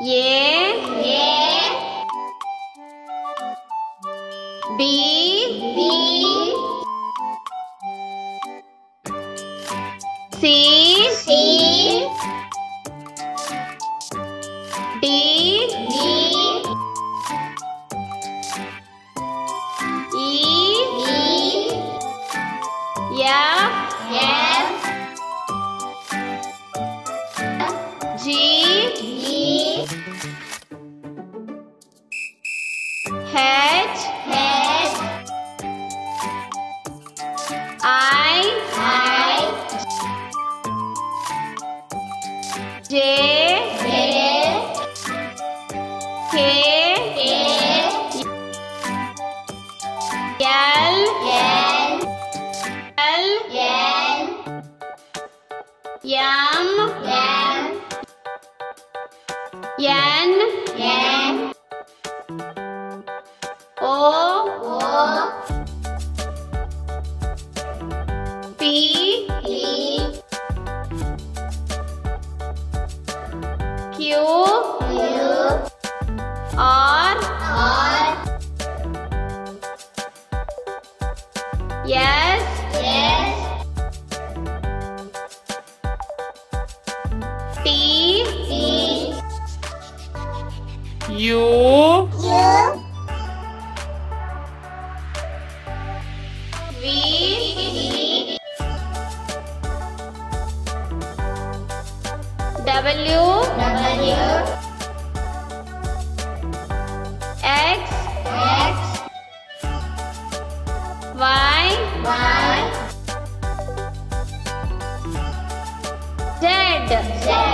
A A B B C C D H H I I J J K K L L L L M M N N O P Q R R S S T T U W W X X Y Y Z Z.